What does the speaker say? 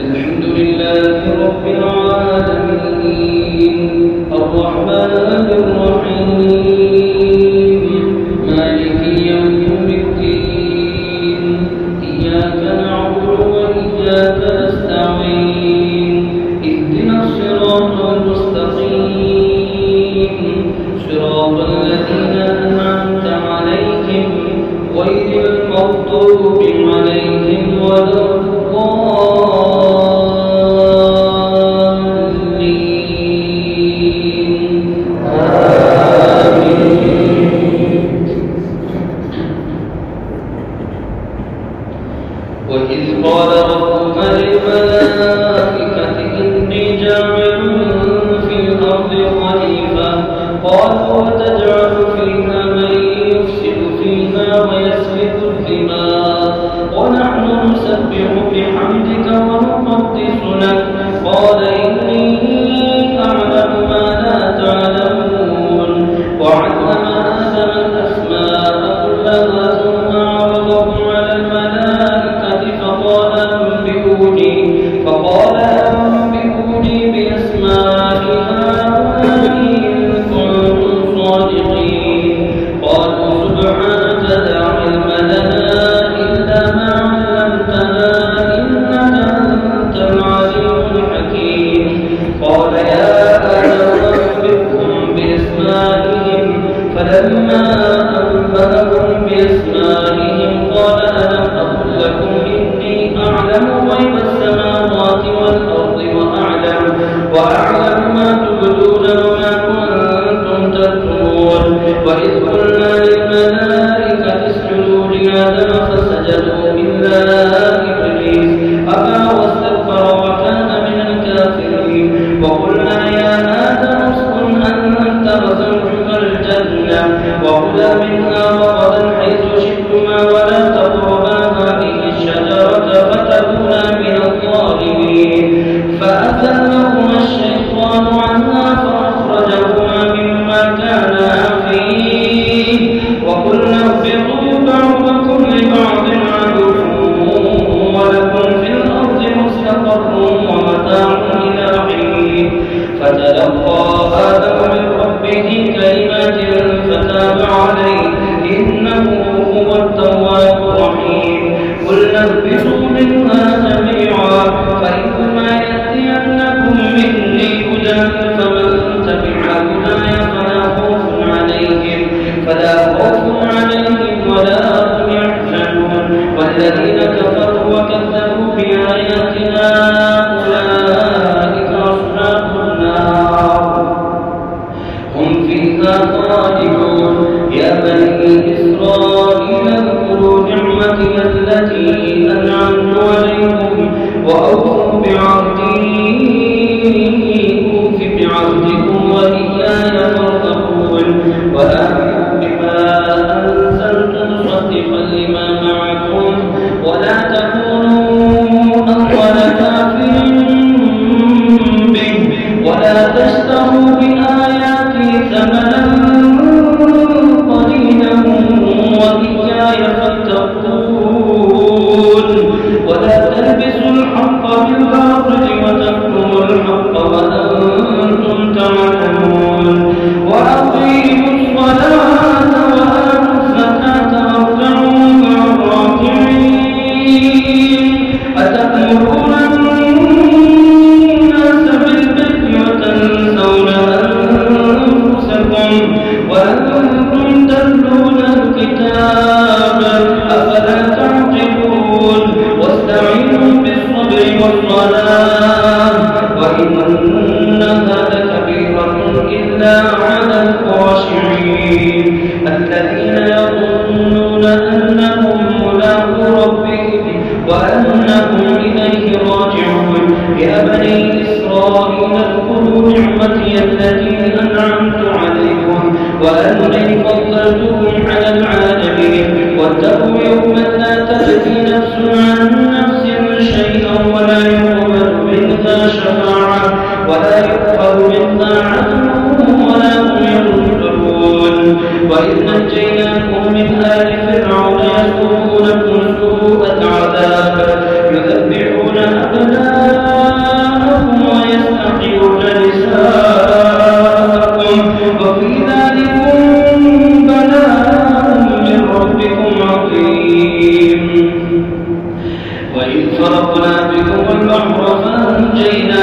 الحمد لله رب العالمين. الرحمن الرحيم. وإذ قال ربك للملائكة إني جاعل في الأرض خليفة. قالوا وتجعل فيها من يفسد فيها ويسفك الدماء. ونحن نسبح بحمدك ونقدس لك. قال إني أعلم ما لا تعلمون. وعلم آدم الأسماء كلها فلما أنبأهم بأسمائهم قال وأعلم ما تبدون وما فتلقى آدم من ربه كلمات فتاب عليه. إنه هو التواب الرحيم. قلنا اهبطوا منها نعمتي التي أنعمت عليكم وأوفوا بعهدي أوف بعهدكم وإياي فارتقون وآمنوا بما أنزلت مصدقا لما معكم ولا تكونوا أول كافر به ولا تشتروا بآياتي ثمنا وإياي على الخاشعين. الذين يظنون أنهم ملاقو ربهم وأنهم إليه راجعون. يا بني إسرائيل اذكروا نعمتي التي أنعمت عليكم وأني فضلتكم على العالمين. واتقوا يوما لا تجزي نفس عن نفس شيئا ولا يقبل منها شفاعة ولا يقبل منها ونجيناكم من آل فرعون يسومونكم سوء العذاب يذبحون أبناءكم ويستحيون نساءكم وفي ذلكم بلاء من ربكم عظيم. وإذ فرقنا بكم البحر فأنجيناكم